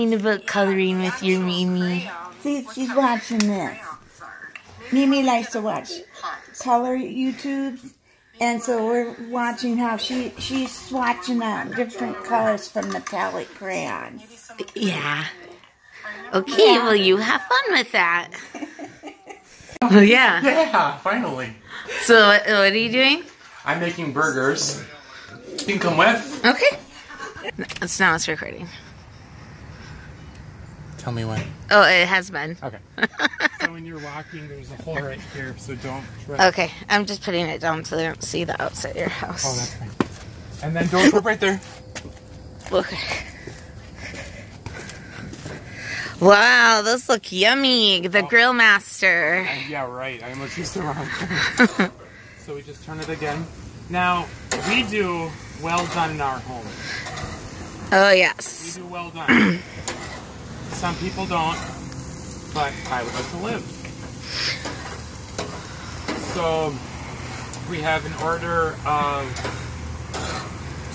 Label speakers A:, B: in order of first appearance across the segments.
A: learning about coloring with your Mimi?
B: See, she's watching this. Mimi likes to watch color YouTubes, and so we're watching how she she's swatching out different colors from metallic crayons.
A: Yeah. Okay, well, you have fun with that. Oh, yeah.
C: Yeah, finally.
A: So, what, what are you doing?
C: I'm making burgers. You can come with.
A: Okay. It's now it's recording.
C: Tell me when.
A: Oh, it has been.
C: Okay. so when you're walking, there's a hole right here, so don't trip.
A: Okay, I'm just putting it down so they don't see the outside of your house.
C: Oh, that's fine. And then don't trip right there.
A: Okay. Wow, those look yummy. The oh. grill master.
C: And yeah, right. I almost used the wrong So we just turn it again. Now, we do well done in our home.
A: Oh, yes.
C: We do well done. Some people don't, but I would like to live. So we have an order of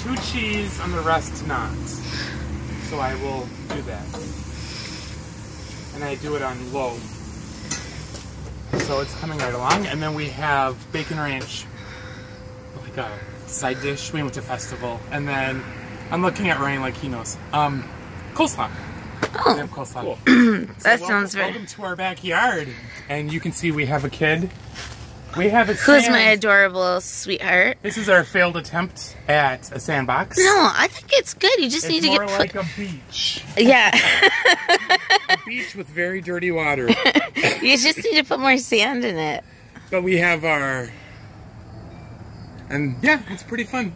C: two cheese and the rest not. So I will do that. And I do it on low. So it's coming right along. And then we have bacon ranch, like a side dish. We went to festival. And then I'm looking at Ryan like he knows. Um, coleslaw. Oh. We have coleslaw.
A: That
C: So
A: sounds very.
C: welcome to our backyard, and you can see we have a kid. We have a.
A: Who's
C: sand-
A: my adorable sweetheart?
C: This is our failed attempt at a sandbox.
A: No, I think it's good. You just
C: it's
A: need to get
C: more
A: get.
C: like a beach.
A: yeah.
C: A beach with very dirty water.
A: you just need to put more sand in it.
C: but we have our. And yeah, it's pretty fun.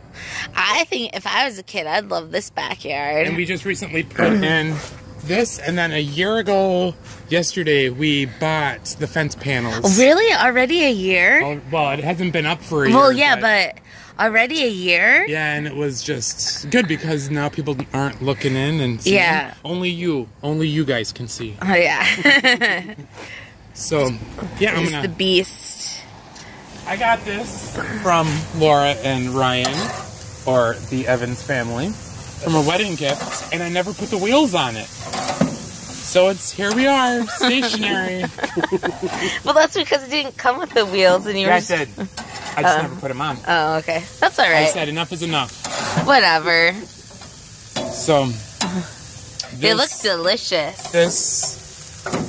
A: I think if I was a kid, I'd love this backyard.
C: And we just recently put in this, and then a year ago, yesterday, we bought the fence panels.
A: really? Already a year?
C: Oh, Well, it hasn't been up for a year.
A: well, yeah, but already a year?
C: Yeah, and it was just good because now people aren't looking in and seeing.
A: Yeah.
C: Only you, only you guys can see.
A: Oh, yeah.
C: So, yeah, I'm gonna.
A: the beast.
C: I got this from Laura and Ryan, or the Evans family, from a wedding gift, and I never put the wheels on it. So it's here we are, stationary.
A: Well, that's because it didn't come with the wheels and you
C: yeah,
A: were.
C: I said. I just uh, never put them on.
A: Oh, okay. That's all right.
C: I said enough is enough.
A: Whatever.
C: So.
A: They look delicious.
C: this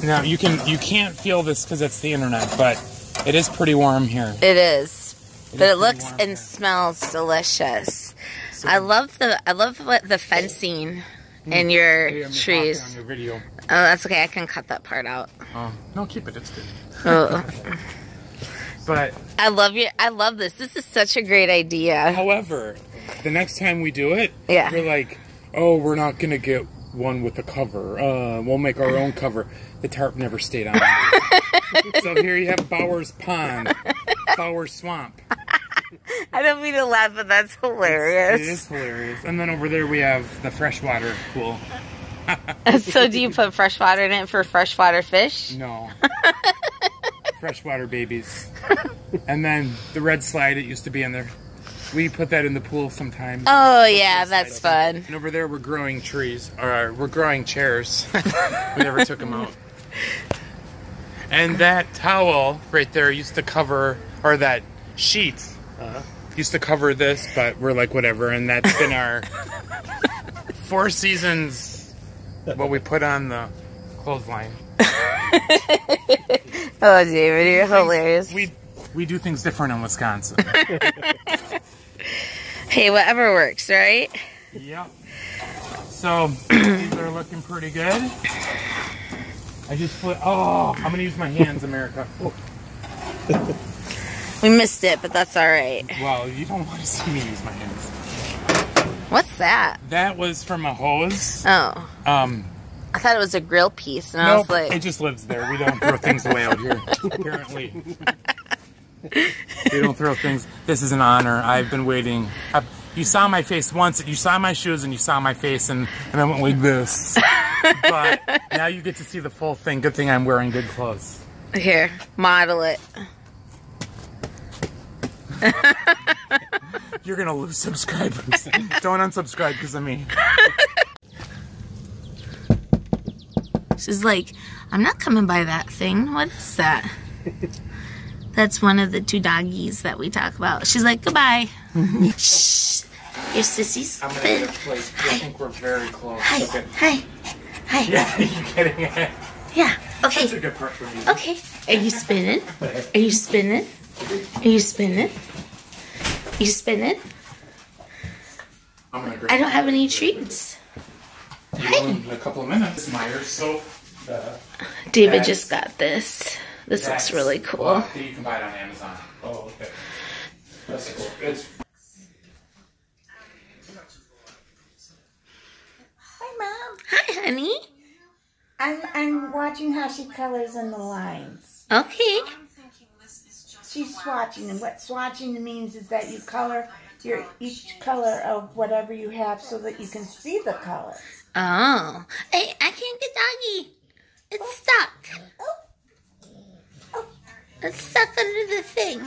C: now you can you can't feel this because it's the internet but it is pretty warm here
A: It is. But
C: is
A: it looks and
C: here.
A: smells delicious. I love the I love what the fencing in your
C: Hey, I'm
A: trees.
C: on your video
A: Oh, that's okay. I can cut that part out.
C: oh no keep it it's good
A: Oh,
C: but
A: I love you. I love this. This is such a great idea.
C: however the next time we do it
A: Yeah.
C: we're like oh we're not gonna get one with a cover uh we'll make our own cover the tarp never stayed on so here you have bowers pond bowers swamp
A: I don't mean to laugh, but that's
C: it
A: hilarious.
C: it is hilarious and then over there we have the freshwater pool
A: so, do you put fresh water in it for freshwater fish?
C: No. Freshwater babies. And then the red slide, it used to be in there. We put that in the pool sometimes.
A: Oh yeah, that's fun.
C: And over there, we're growing trees, or uh, we're growing chairs. we never took them out. And that towel right there used to cover, or that sheet uh-huh. Used to cover this, but we're like, whatever. And that's been our four seasons, what we put on the clothesline.
A: Oh, David, you're hilarious.
C: We we do things different in Wisconsin.
A: Hey, whatever works, right?
C: yep. So these are looking pretty good. I just put. Oh, I'm gonna use my hands, America. Oh,
A: We missed it, but that's all right.
C: well, you don't want to see me use my hands.
A: What's that?
C: That was from a hose.
A: Oh,
C: Um,
A: I thought it was a grill piece, and I was like,
C: it just lives there. We don't throw things away out here. Apparently, we don't throw things. This is an honor. I've been waiting. i you saw my face once. You saw my shoes, and you saw my face, and, and I went like this. but now you get to see the full thing. Good thing I'm wearing good clothes.
A: here, model it.
C: You're gonna lose subscribers. Don't unsubscribe because of me.
A: She's like, I'm not coming by that thing. What is that? That's one of the two doggies that we talk about. She's like, goodbye. Shh. Your sissy's
C: I'm gonna get a place. I think we're very close.
A: Hi.
C: Okay.
A: Hi. Hi.
C: Yeah, getting it.
A: Yeah.
C: That's a
A: Okay.
C: good part for me.
A: Okay. Are you spinning? Are you spinning? Are you spinning? You spinning?
C: I'm gonna grab
A: I don't have any treats.
C: you in a couple of minutes. Myers soap. The,
A: David
C: That's-
A: just got this. This looks really cool.
C: well, you can buy it on Amazon. Oh, okay. That's cool. It's
B: Hi, Mom.
A: Hi, honey.
B: I'm I'm watching how she colors in the lines.
A: Okay.
B: She's swatching, and what swatching means is that you color your each color of whatever you have so that you can see the color.
A: Oh. Hey, I can't get doggy. It's stuck. It's stuck under the thing.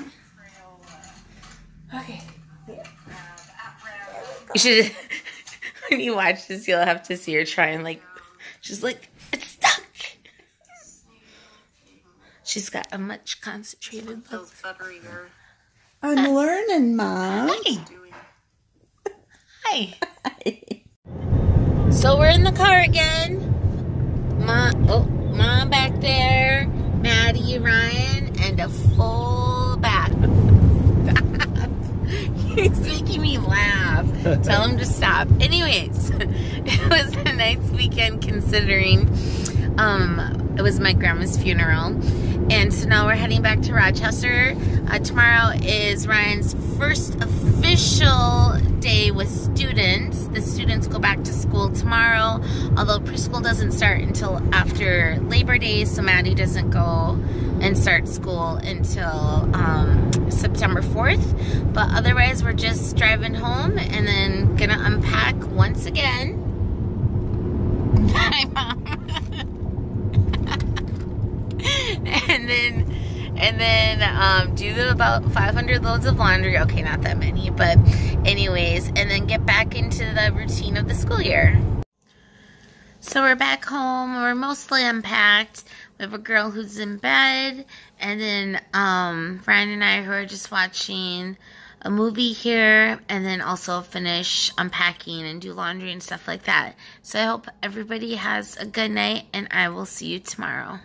B: Okay. Here.
A: You should, when you watch this, you'll have to see her try and like, she's like, it's stuck. She's got a much concentrated look.
D: bubberier
B: I'm learning, Mom.
A: Hi. Hi. So we're in the car again. Mom, oh, mom back there, Maddie, Ryan, and a full back. He's making me laugh. Tell him to stop. Anyways, it was a nice weekend considering um, it was my grandma's funeral. And so now we're heading back to Rochester. Uh, tomorrow is Ryan's first official day with students. The students go back to school tomorrow, although preschool doesn't start until after Labor Day, so Maddie doesn't go and start school until um, September 4th. But otherwise, we're just driving home and then gonna unpack once again. Hi, Mom. And then um, do about 500 loads of laundry. Okay, not that many, but anyways, and then get back into the routine of the school year. So we're back home. We're mostly unpacked. We have a girl who's in bed, and then um, Ryan and I who are just watching a movie here, and then also finish unpacking and do laundry and stuff like that. So I hope everybody has a good night, and I will see you tomorrow.